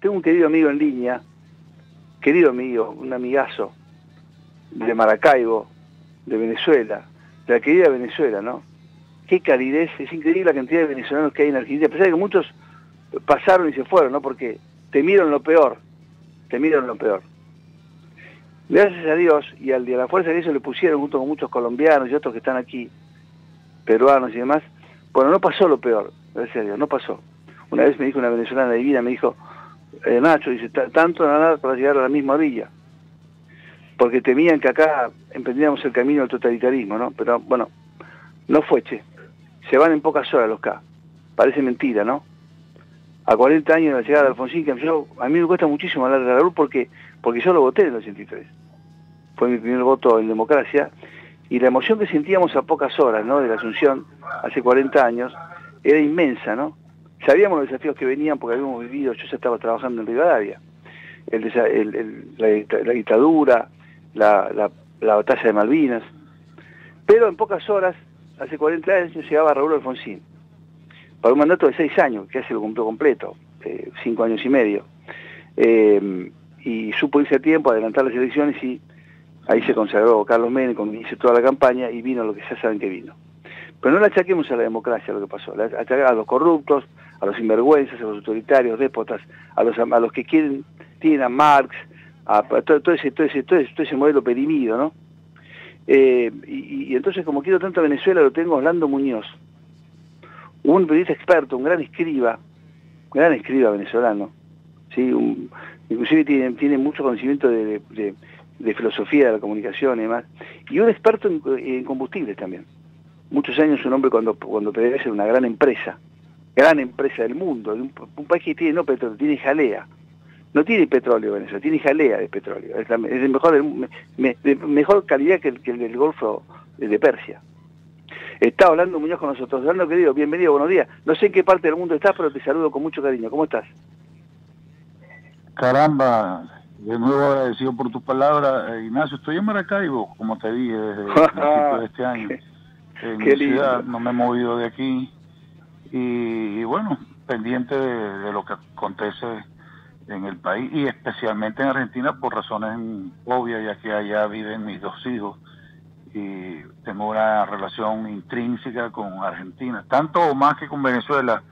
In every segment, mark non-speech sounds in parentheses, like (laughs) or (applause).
tengo un querido amigo en línea, querido amigo, un amigazo de Maracaibo, de Venezuela, de la querida Venezuela, ¿no? Qué calidez, es increíble la cantidad de venezolanos que hay en Argentina, a pesar de que muchos pasaron y se fueron, ¿no? Porque temieron lo peor, temieron lo peor. Gracias a Dios y al de la fuerza que ellos le pusieron junto con muchos colombianos y otros que están aquí, peruanos y demás, bueno, no pasó lo peor, gracias a Dios, no pasó. Una vez me dijo una venezolana divina, me dijo, eh, Nacho, dice, tanto nada para llegar a la misma orilla. Porque temían que acá emprendíamos el camino del totalitarismo, ¿no? Pero bueno, no fue, che. Se van en pocas horas los K. Parece mentira, ¿no? A 40 años de la llegada de Alfonsín, que yo, a mí me cuesta muchísimo hablar de Raúl porque, porque yo lo voté en el 83. Fue mi primer voto en democracia. Y la emoción que sentíamos a pocas horas, ¿no? De la Asunción, hace 40 años, era inmensa, ¿no? Sabíamos los desafíos que venían porque habíamos vivido, yo ya estaba trabajando en Rivadavia, la, dictadura, la, batalla de Malvinas, pero en pocas horas, hace 40 años, llegaba Raúl Alfonsín, para un mandato de 6 años, que hace lo cumplió completo, 5 eh, años y medio, eh, y supo irse a tiempo, adelantar las elecciones y ahí se consagró Carlos Menem, hizo toda la campaña y vino lo que ya saben que vino. Pero no le achaquemos a la democracia lo que pasó, le a los corruptos, a los sinvergüenzas, a los autoritarios, déspotas, a los, a los que quieren, tienen a Marx, a, todo, ese, todo, ese, todo, ese, modelo perimido, ¿no? Eh, y, entonces, como quiero tanto a Venezuela, lo tengo Orlando Muñoz, un periodista experto, un gran escriba, un gran escriba venezolano, ¿sí? inclusive tiene, mucho conocimiento de, filosofía de la comunicación y demás, y un experto en, combustibles también. Muchos años un hombre cuando, cuando ser una gran empresa, gran empresa del mundo, un, país que tiene no petróleo, tiene jalea. No tiene petróleo Venezuela, tiene jalea de petróleo. Es, de mejor, mejor calidad que el, que el del Golfo de Persia. Está hablando Muñoz con nosotros. Hablando querido, bienvenido, buenos días. No sé en qué parte del mundo estás, pero te saludo con mucho cariño. ¿Cómo estás? Caramba, de nuevo agradecido por tus palabras. Eh, Ignacio, estoy en Maracaibo, como te dije, desde el principio de este (laughs) año. En mi ciudad, no me he movido de aquí y, bueno, pendiente de, lo que acontece en el país y especialmente en Argentina por razones obvias, ya que allá viven mis dos hijos y tengo una relación intrínseca con Argentina, tanto o más que con Venezuela,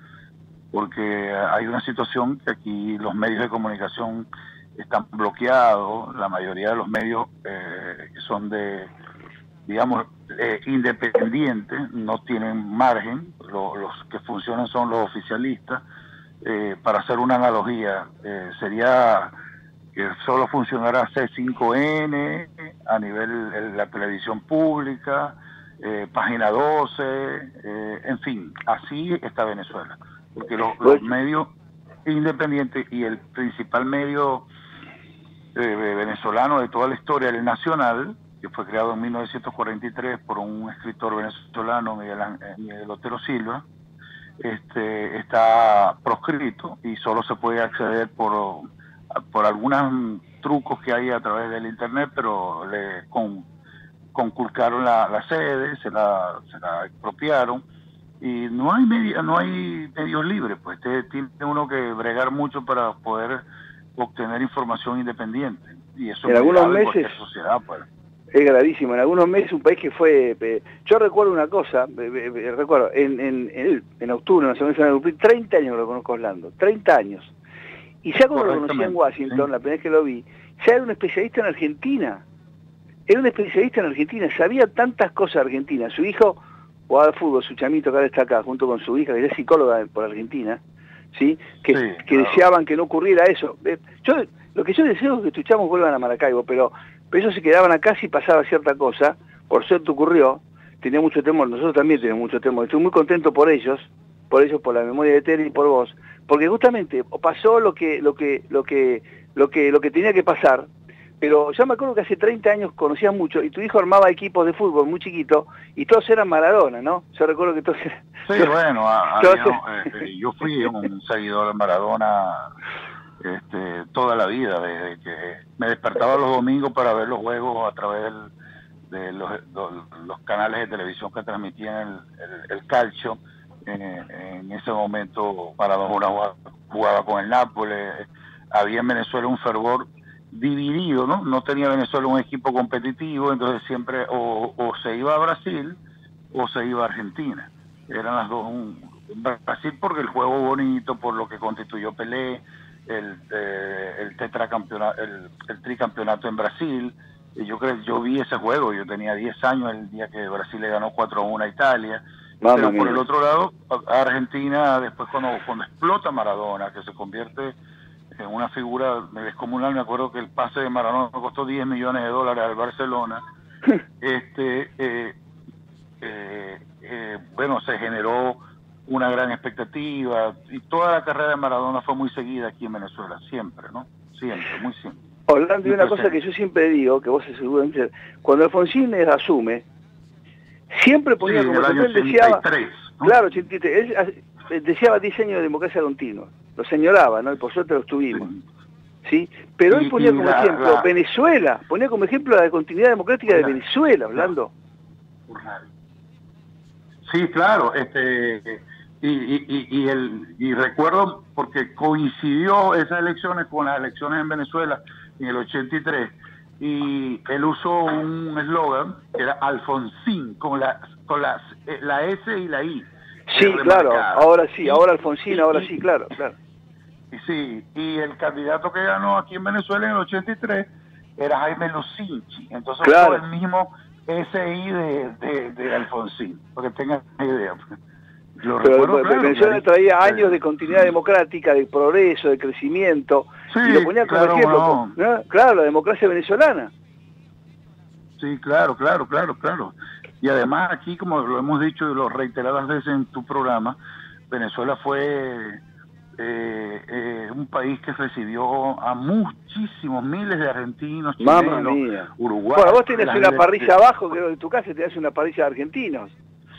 porque hay una situación que aquí los medios de comunicación están bloqueados, la mayoría de los medios eh, son de digamos, eh, independientes, no tienen margen, los que funcionan son los oficialistas. Eh, para hacer una analogía, eh, sería que solo funcionará C5N a nivel de la televisión pública, página 12, en fin, así está Venezuela. Porque los, los medios independientes y el principal medio venezolano de toda la historia, el nacional, que fue creado en 1943 por un escritor venezolano, Miguel, eh, Miguel Otero Silva, este, está proscrito y solo se puede acceder por, por algunos trucos que hay a través del Internet, pero le con, conculcaron la, sede, se la, se la expropiaron y no hay media, no hay medios libres, pues tiene uno que bregar mucho para poder obtener información independiente y eso en algunos meses. sociedad pues es gravísimo. En algunos meses un país que fue... yo recuerdo una cosa, recuerdo, en, en, en, octubre, en la Semana de cumplir 30 años lo conozco Orlando, 30 años. Y ya cuando lo conocí en Washington, la primera vez que lo vi, ya era un especialista en Argentina. Era un especialista en Argentina, sabía tantas cosas de Argentina. Su hijo jugaba al fútbol, su chamito que ahora está acá, junto con su hija, que es psicóloga por Argentina, ¿sí? Que, que deseaban que no ocurriera eso. Yo, lo que yo deseo es que escuchamos vuelvan a Maracaibo, pero pero ellos se quedaban acá si pasaba cierta cosa, por suerte ocurrió, tenía mucho temor, nosotros también tenemos mucho temor, estoy muy contento por ellos, por ellos, por la memoria de Terry y por vos, porque justamente pasó lo que, lo que, lo que, lo que, lo que tenía que pasar, pero yo me acuerdo que hace 30 años conocías mucho y tu hijo armaba equipos de fútbol muy chiquito y todos eran Maradona, ¿no? Yo recuerdo que todos Sí, bueno, (laughs) eh, yo fui un seguidor de Maradona este, toda la vida, desde que me despertaba los domingos para ver los juegos a través de los, los, canales de televisión que transmitían el, calcio. en ese momento Maradona jugaba, jugaba con el Nápoles, había en Venezuela un fervor dividido, ¿no? No tenía Venezuela un equipo competitivo, entonces siempre o, se iba a Brasil o se iba a Argentina. Eran las dos. Brasil porque el juego bonito, por lo que constituyó Pelé, el, eh, el tetracampeonato, el, el, tricampeonato en Brasil. Y yo creo, yo vi ese juego, yo tenía 10 años el día que Brasil le ganó 4-1 a Italia. Pero por el otro lado, Argentina, después cuando, cuando explota Maradona, que se convierte en una figura descomunal, me acuerdo que el pase de Maradona costó 10 millones de dólares al Barcelona. (laughs) este eh, eh, eh, Bueno, se generó una gran expectativa y toda la carrera de Maradona fue muy seguida aquí en Venezuela, siempre, ¿no? Siempre, muy siempre. Orlando, y una cosa que yo siempre digo, que vos seguramente, cuando Alfonsín asume, siempre ponía como él decía, claro, 83, él deseaba diseño de democracia continua, lo señalaba, ¿no? Y por suerte lo tuvimos. ¿Sí? Pero él ponía como ejemplo Venezuela, ponía como ejemplo la continuidad democrática de Venezuela, hablando. Sí, claro, este y, y, y, el, y recuerdo porque coincidió esas elecciones con las elecciones en Venezuela en el 83 y él usó un eslogan que era Alfonsín con la con la, eh, la S y la I. Sí, claro, ahora sí, ahora Alfonsín, ahora sí, claro, claro. Y sí, y el candidato que ganó aquí en Venezuela en el 83 era Jaime Lucinchi, entonces claro. el mismo SI de, de, de Alfonsín, porque tengan idea. Lo pero, Venezuela traía años de continuidad democrática, de progreso, de crecimiento, y lo ponía como ejemplo, claro, la democracia venezolana. Sí, claro, claro, claro, claro. Y además aquí, como lo hemos dicho y lo reiteradas veces en tu programa, Venezuela fue eh, eh, un país que recibió a muchísimos miles de argentinos, chilenos, uruguayos. Bueno, vos tenés una parrilla abajo, creo que en tu casa tenés una parrilla de argentinos.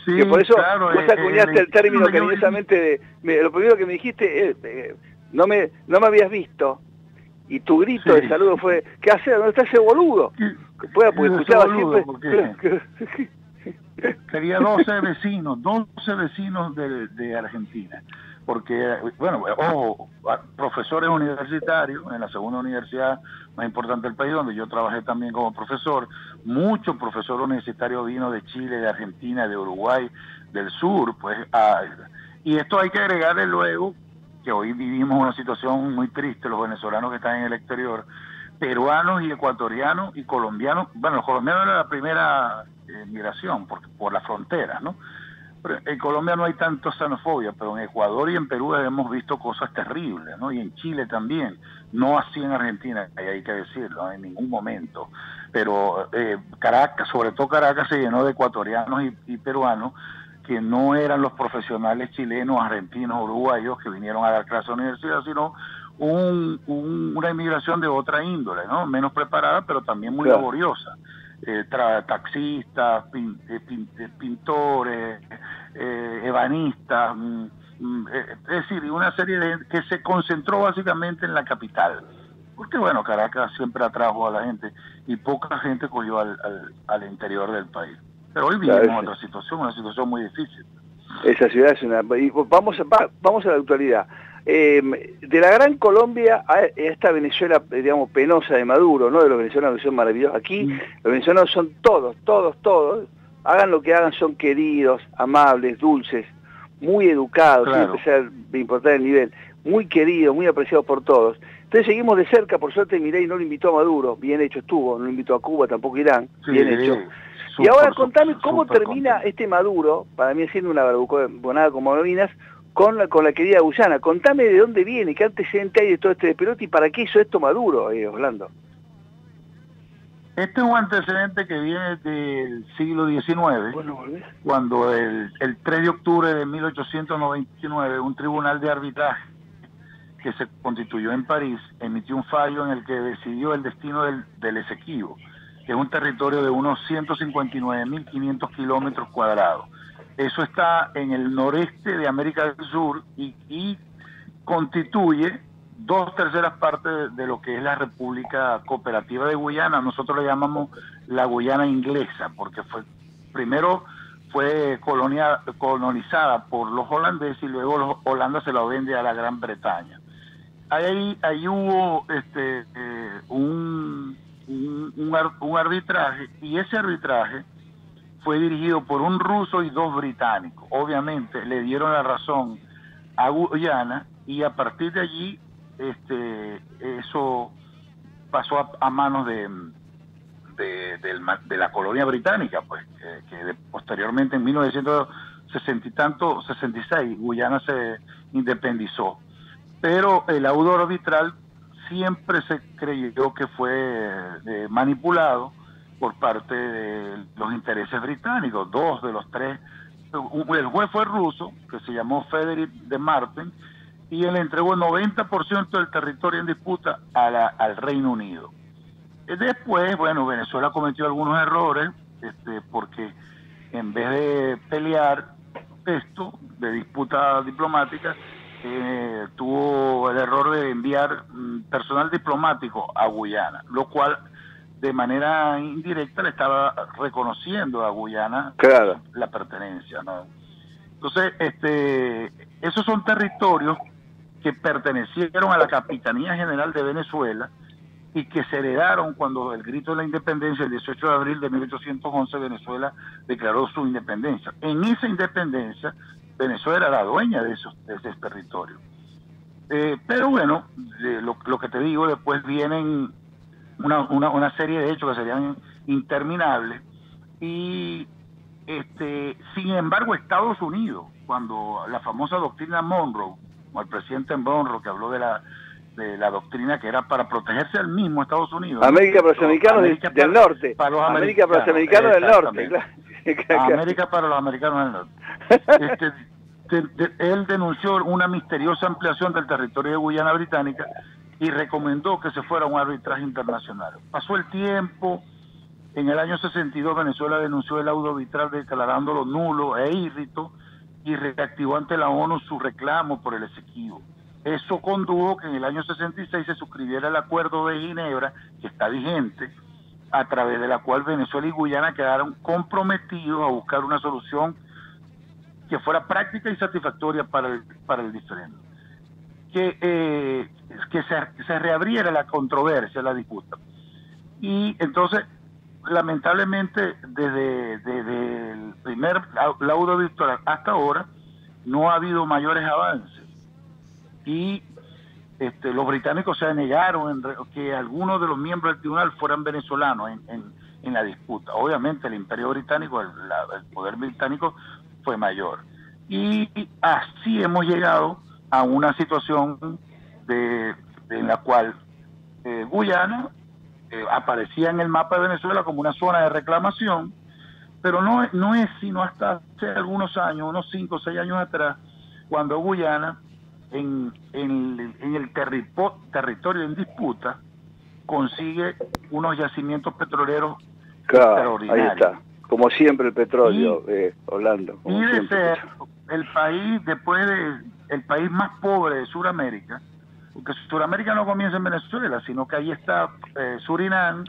Sí, que por eso claro, vos eh, acuñaste el término cariñosamente de... lo primero que me dijiste, es, no, me, no me habías visto, y tu grito de saludo fue, ¿qué haces? ¿Dónde está ese boludo? Pueda, porque escuchaba siempre... (laughs) Quería 12 vecinos, 12 vecinos de, de Argentina porque, bueno, ojo, profesores universitarios en la segunda universidad más importante del país, donde yo trabajé también como profesor, muchos profesores universitarios vino de Chile, de Argentina, de Uruguay, del sur, pues, y esto hay que agregarle luego que hoy vivimos una situación muy triste, los venezolanos que están en el exterior, peruanos y ecuatorianos y colombianos, bueno, los colombianos era la primera eh, migración por, por la frontera, ¿no? En Colombia no hay tanto xenofobia, pero en Ecuador y en Perú hemos visto cosas terribles, ¿no? Y en Chile también, no así en Argentina, hay que decirlo, en ningún momento. Pero eh, Caracas, sobre todo Caracas, se llenó de ecuatorianos y, peruanos que no eran los profesionales chilenos, argentinos, uruguayos que vinieron a dar clases a la universidad, sino una inmigración de otra índole, ¿no? Menos preparada, pero también muy laboriosa eh, taxistas, eh, eh, pintores, eh, ebanistas, mm, mm, es decir, una serie de que se concentró básicamente en la capital. Porque bueno, Caracas siempre atrajo a la gente y poca gente cogió al, al, interior del país. Pero hoy vivimos otra situación, una situación muy difícil. Esa ciudad es una... vamos, a, vamos a la actualidad. Eh, de la gran Colombia a esta Venezuela, digamos, penosa de Maduro, ¿no? De los venezolanos que son maravillosos. Aquí mm. los venezolanos son todos, todos, todos. Hagan lo que hagan, son queridos, amables, dulces, muy educados, claro. sin empezar a importar el nivel, muy queridos, muy apreciados por todos. Entonces seguimos de cerca, por suerte Milei no lo invitó a Maduro, bien hecho estuvo, no lo invitó a Cuba, tampoco Irán, bien hecho. y ahora contame cómo termina este Maduro, para mí siendo una barbonada como Malvinas, con la, con la querida Guyana. Contame de dónde viene, qué antecedente hay de todo este despelote y para qué hizo esto Maduro, eh, Orlando. Este es un antecedente que viene del siglo XIX, cuando el, el 3 de octubre de 1899 un tribunal de arbitraje que se constituyó en París emitió un fallo en el que decidió el destino del, del Esequibo, que es un territorio de unos 159.500 kilómetros cuadrados eso está en el noreste de América del Sur y, constituye dos terceras partes de lo que es la República Cooperativa de Guyana. Nosotros le llamamos la Guyana inglesa, porque fue primero fue colonia, colonizada por los holandeses y luego los Holanda se la vende a la Gran Bretaña. ahí, ahí hubo este, eh, un, un, arbitraje y ese arbitraje fue dirigido por un ruso y dos británicos. Obviamente le dieron la razón a Guyana y a partir de allí este, eso pasó a, manos de, de, la colonia británica, pues que, posteriormente en 1960 y tanto, 66, Guyana se independizó. Pero el laudo arbitral siempre se creyó que fue eh, manipulado por parte de los intereses británicos, dos de los tres. El juez fue ruso, que se llamó Frederick de Martin, y él entregó el 90% del territorio en disputa al Reino Unido. Después, bueno, Venezuela cometió algunos errores, este, porque en vez de pelear esto de disputa diplomática, eh, tuvo el error de enviar mm, personal diplomático a Guyana, lo cual de manera indirecta le estaba reconociendo a Guyana la pertenencia. ¿no? Entonces, este, esos son territorios que pertenecieron a la Capitanía General de Venezuela y que se heredaron cuando el grito de la independencia, el 18 de abril de 1811, Venezuela declaró su independencia. En esa independencia, Venezuela era la dueña de esos, de ese territorio. Eh, pero bueno, lo, lo, que te digo, después vienen una, una, serie de hechos que serían interminables y este, sin embargo Estados Unidos, cuando la famosa doctrina Monroe, como el presidente Monroe que habló de la de la doctrina que era para protegerse al mismo Estados Unidos. América para los americanos del norte. Para los América para los americanos del norte. América para los americanos del norte. Este, él denunció una misteriosa ampliación del territorio de Guyana Británica y recomendó que se fuera a un arbitraje internacional. Pasó el tiempo, en el año 62 Venezuela denunció el laudo arbitral declarándolo nulo e irrito y reactivó ante la ONU su reclamo por el Esequibo. Eso condujo que en el año 66 se suscribiera el acuerdo de Ginebra, que está vigente, a través de la cual Venezuela y Guyana quedaron comprometidos a buscar una solución que fuera práctica y satisfactoria para el, para el diferente. Que, eh, que se, reabriera la controversia, la disputa. Y entonces, lamentablemente, desde, desde el primer laudo virtual hasta ahora, no ha habido mayores avances. Y este, los británicos se negaron en, que algunos de los miembros del tribunal fueran venezolanos en, en, la disputa. Obviamente el imperio británico, el, el, poder británico fue mayor. Y así hemos llegado a una situación de, en la cual eh, Guyana eh, aparecía en el mapa de Venezuela como una zona de reclamación, pero no, no es sino hasta hace algunos años, unos 5 o 6 años atrás, cuando Guyana, en, en, el territorio en disputa, consigue unos yacimientos petroleros Ahí está, como siempre el petróleo, eh, Orlando. y de ser el país, después de el país más pobre de Sudamérica, porque Sudamérica no comienza en Venezuela, sino que ahí está eh, Surinam,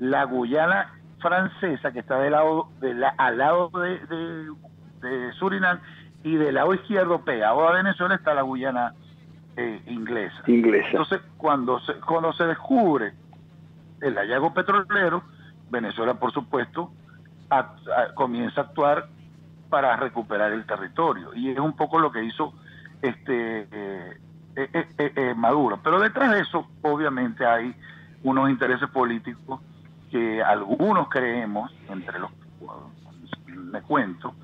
la Guyana francesa, que está del lado, de la, al lado de, de, Surinam, y del lado izquierdo, pegado a Venezuela, está la Guyana eh, inglesa. inglesa. Entonces, cuando se, cuando se descubre el hallazgo petrolero, Venezuela, por supuesto, comienza a actuar para recuperar el territorio. Y es un poco lo que hizo este eh, eh, eh, Maduro. Pero detrás de eso, obviamente, hay unos intereses políticos que algunos creemos, entre los me cuento,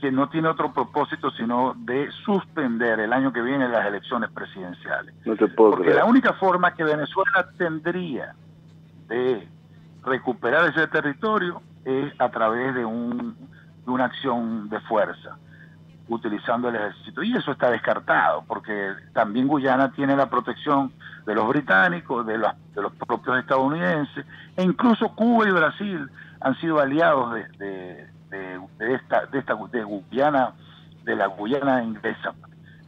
que no tiene otro propósito sino de suspender el año que viene las elecciones presidenciales. Porque la única forma que Venezuela tendría de recuperar ese territorio es a través de un una acción de fuerza utilizando el ejército. Y eso está descartado, porque también Guyana tiene la protección de los británicos, de los, de los propios estadounidenses, e incluso Cuba y Brasil han sido aliados de, de, esta, de esta de Guyana, de la Guyana inglesa.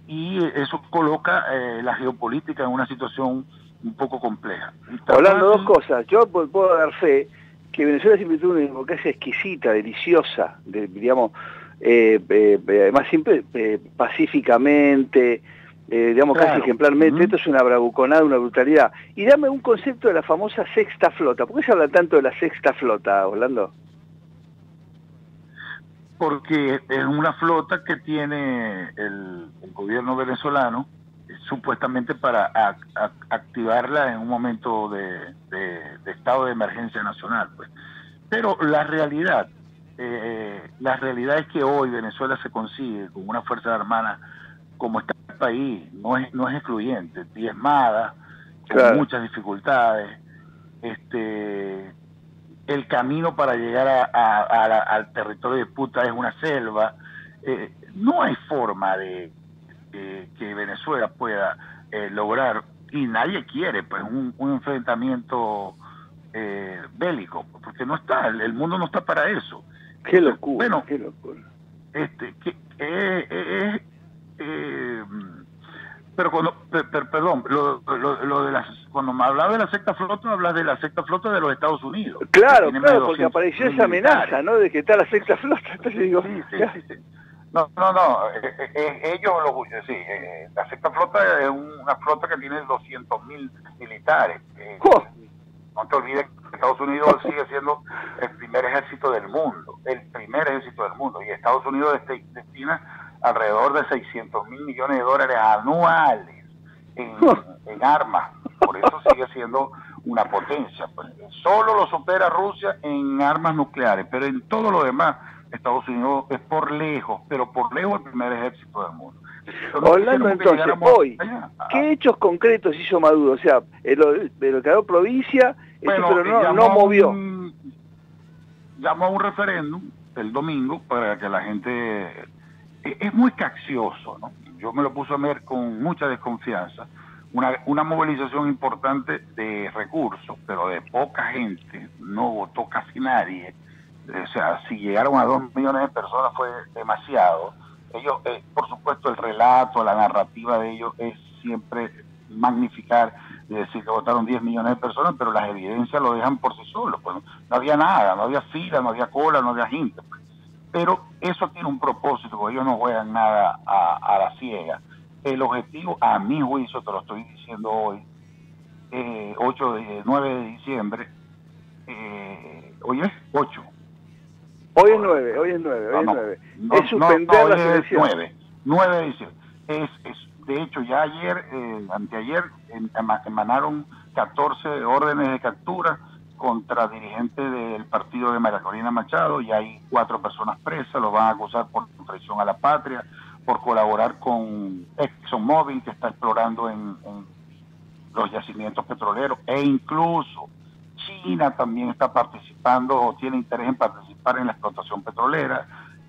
Y eso coloca eh, la geopolítica en una situación un poco compleja. Hablando de dos cosas, yo puedo dar fe que Venezuela siempre tuvo una democracia exquisita, deliciosa, de, digamos, eh, eh, además siempre eh, pacíficamente, eh, digamos casi ejemplarmente, esto es una bravuconada, una brutalidad. Y dame un concepto de la famosa sexta flota. ¿Por qué se habla tanto de la sexta flota, Orlando? Porque es una flota que tiene el, gobierno venezolano eh, supuestamente para activarla en un momento de, estado de emergencia nacional. Pues. Pero la realidad, eh, la realidad es que hoy Venezuela se consigue con una fuerza armada como está el país, no es, no es excluyente, diezmada, con muchas dificultades, este el camino para llegar al territorio de puta es una selva, eh, no hay forma de, que Venezuela pueda eh, lograr, y nadie quiere, pues un, enfrentamiento eh, bélico, porque no está, el, mundo no está para eso. Qué locura, bueno, qué locura. Este, que, es eh, pero cuando, perdón, lo, de las, cuando me hablaba de la secta flota, hablas de la secta flota de los Estados Unidos. Claro, claro, porque apareció esa amenaza, ¿no? De que está la secta flota. (laughs) Entonces digo, sí, sí, sí, No, no, no, eh, eh, ellos lo sí, la secta flota es una flota que tiene 200 mil militares. No te olvides que Estados Unidos sigue siendo el primer ejército del mundo, el primer ejército del mundo, y Estados Unidos destina alrededor de 600 mil millones de dólares anuales en, armas. Por eso sigue siendo una potencia. Pues. Solo lo supera Rusia en armas nucleares, pero en todo lo demás Estados Unidos es por lejos, pero por lejos el primer ejército del mundo. Hablando entonces, hoy, ¿qué hechos concretos hizo Maduro? O sea, el, el, provincia, pero no, no movió. llamó a un referéndum el domingo para que la gente es muy caccioso, ¿no? Yo me lo puse a ver con mucha desconfianza. Una, una movilización importante de recursos, pero de poca gente, no votó casi nadie. O sea, si llegaron a dos millones de personas fue demasiado. Ellos, eh, por supuesto, el relato, la narrativa de ellos es siempre magnificar y decir que votaron 10 millones de personas, pero las evidencias lo dejan por sí solos. Pues, no había nada, no había fila, no había cola, no había gente. Pues pero eso tiene un propósito, porque ellos no juegan nada a, la ciega. El objetivo, a mi juicio, te lo estoy diciendo hoy, eh, 8 de, 9 de diciembre, eh, hoy es 8. Hoy es 9, hoy es 9, hoy es 9. es suspender la selección. 9, 9 de diciembre. Es, es, de hecho, ya ayer, eh, anteayer, emanaron 14 órdenes de captura contra dirigentes del partido de María Corina Machado y hay cuatro personas presas, los van a acusar por traición a la patria, por colaborar con ExxonMobil que está explorando en, los yacimientos petroleros e incluso China también está participando o tiene interés en participar en la explotación petrolera.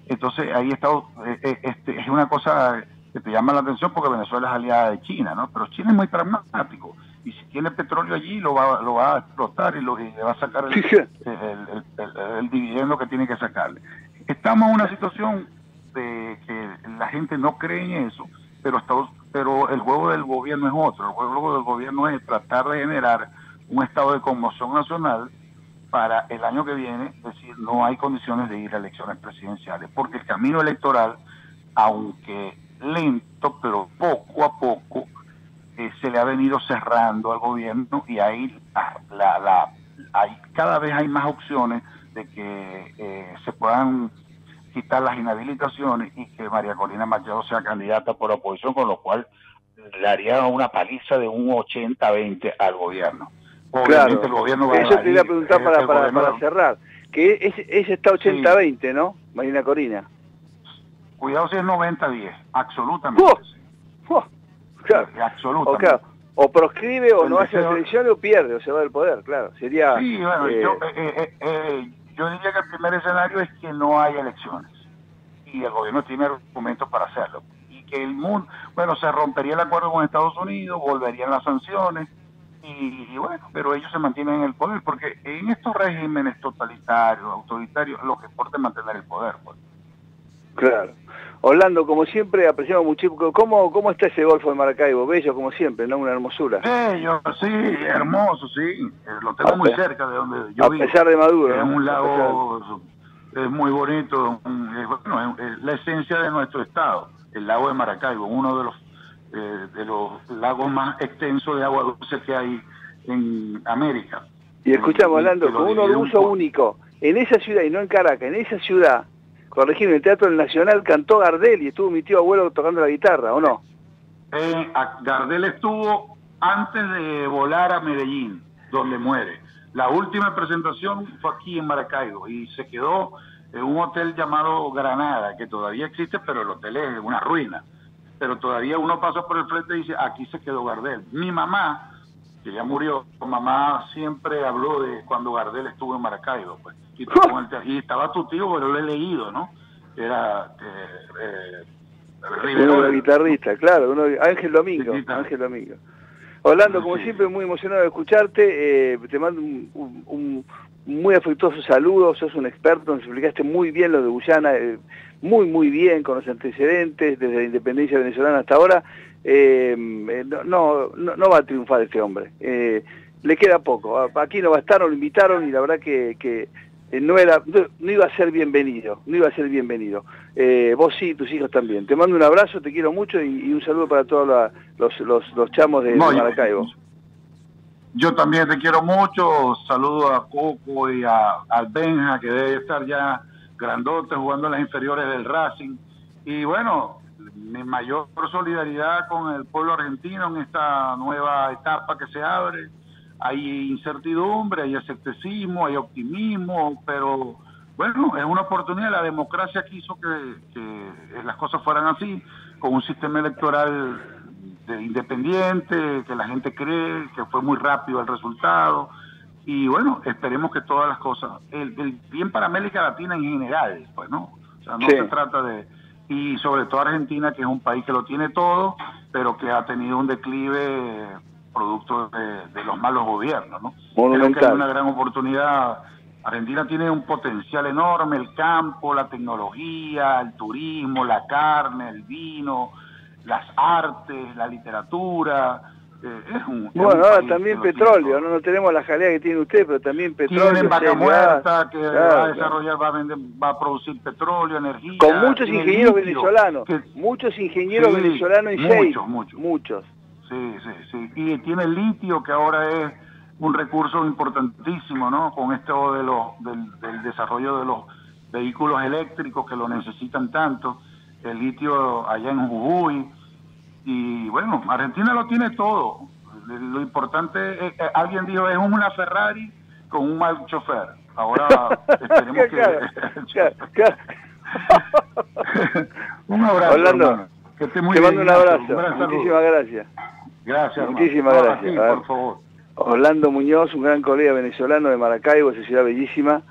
Entonces ahí está, eh, eh, este, es una cosa que te llama la atención porque Venezuela es aliada de China, ¿no? Pero China es muy pragmático y si tiene petróleo allí lo va, lo va a explotar y, lo, le va a sacar el, dividendo que tiene que sacarle. Estamos en una situación de que la gente no cree en eso, pero, pero el juego del gobierno es otro. El juego del gobierno es tratar de generar un estado de conmoción nacional para el año que viene, decir, no hay condiciones de ir a elecciones presidenciales, porque el camino electoral, aunque lento, pero poco a poco, eh, se le ha venido cerrando al gobierno y ahí la, la, hay, cada vez hay más opciones de que eh, se puedan quitar las inhabilitaciones y que María Corina Machado sea candidata por oposición, con lo cual le haría una paliza de un 80-20 al gobierno. Obviamente claro, el gobierno va eso te iba a preguntar para, para, cerrar, que ese, ese está 80-20, ¿no, Marina Corina? Cuidado si es 90-10, absolutamente. O, proscribe o no hace elecciones o pierde o se va del poder, claro. Sería. Sí, bueno, eh, yo, eh, eh, yo diría que el primer escenario es que no haya elecciones y el gobierno tiene argumentos para hacerlo. Y que el mundo, bueno, se rompería el acuerdo con Estados Unidos, volverían las sanciones. Y, bueno, pero ellos se mantienen en el poder, porque en estos regímenes totalitarios, autoritarios, lo que importa es mantener el poder. Pues. Claro. Orlando, como siempre, apreciamos muchísimo. ¿Cómo, ¿Cómo está ese Golfo de Maracaibo? Bello, como siempre, ¿no? Una hermosura. Bello, sí, hermoso, sí. Eh, lo tengo muy cerca de donde yo vivo. A pesar de Maduro. Es un lago, es muy bonito. Es, bueno, es la esencia de nuestro estado, el lago de Maracaibo, uno de los eh, de los lagos más extensos de agua dulce que hay en América. Y escuchamos hablando con uno de uso único, en esa ciudad y no en Caracas, en esa ciudad, corregime, el Teatro Nacional cantó Gardel y estuvo mi tío abuelo tocando la guitarra, ¿o no? Eh, Gardel estuvo antes de volar a Medellín, donde muere. La última presentación fue aquí en Maracaibo y se quedó en un hotel llamado Granada, que todavía existe, pero el hotel es una ruina. Pero todavía uno pasa por el frente y dice, aquí se quedó Gardel. Mi mamá, que ya murió, mamá siempre habló de cuando Gardel estuvo en Maracaibo. Pues, (laughs) y, estaba tu tío, pero lo he leído, ¿no? Era eh, eh, uno guitarrista, claro, uno, Ángel Domingo, Ángel Domingo. Orlando, como siempre, muy emocionado de escucharte, eh, te mando un, muy afectuoso saludo, sos un experto, nos explicaste muy bien lo de Guyana, eh, muy muy bien con los antecedentes desde la independencia venezolana hasta ahora. Eh, no, no, no, va a triunfar este hombre, le queda poco, aquí no va a estar, lo invitaron y la verdad que, que eh, no, era, no, iba a ser bienvenido, no iba a ser bienvenido. Eh, vos sí, tus hijos también. Te mando un abrazo, te quiero mucho y, un saludo para todos los, los, chamos de, Maracaibo. Yo también te quiero mucho, saludo a Coco y a, al Benja, que debe estar ya grandote jugando en las inferiores del Racing. Y bueno, mi mayor solidaridad con el pueblo argentino en esta nueva etapa que se abre hay incertidumbre, hay escepticismo, hay optimismo, pero bueno, es una oportunidad. La democracia quiso que, que las cosas fueran así, con un sistema electoral independiente, que la gente cree que fue muy rápido el resultado. Y bueno, esperemos que todas las cosas, el, bien para América Latina en general, pues no, o sea, no se trata de, y sobre todo Argentina, que es un país que lo tiene todo, pero que ha tenido un declive producto de, los malos gobiernos. ¿no? Creo que es una gran oportunidad. Argentina tiene un potencial enorme, el campo, la tecnología, el turismo, la carne, el vino, las artes, la literatura. Eh, es un, bueno, ahora también petróleo, no, no tenemos la jalea que tiene usted, pero también petróleo. Tienen vaca muerta que va a desarrollar, va a, vender, va a producir petróleo, energía. Con muchos ingenieros venezolanos, muchos ingenieros venezolanos y muchos, muchos. muchos. Sí, sí, sí. Y tiene el litio, que ahora es un recurso importantísimo, ¿no? Con esto de los, del, desarrollo de los vehículos eléctricos que lo necesitan tanto, el litio allá en Jujuy. Y bueno, Argentina lo tiene todo. Lo importante, es, alguien dijo, es una Ferrari con un mal chofer. Ahora (laughs) esperemos que... (laughs) (laughs) un abrazo. Hablando, que esté muy te mando un abrazo. Muchísimas gracias. Gracias. Muchísimas gracias. por favor. Orlando Muñoz, un gran colega venezolano de Maracaibo, esa ciudad bellísima.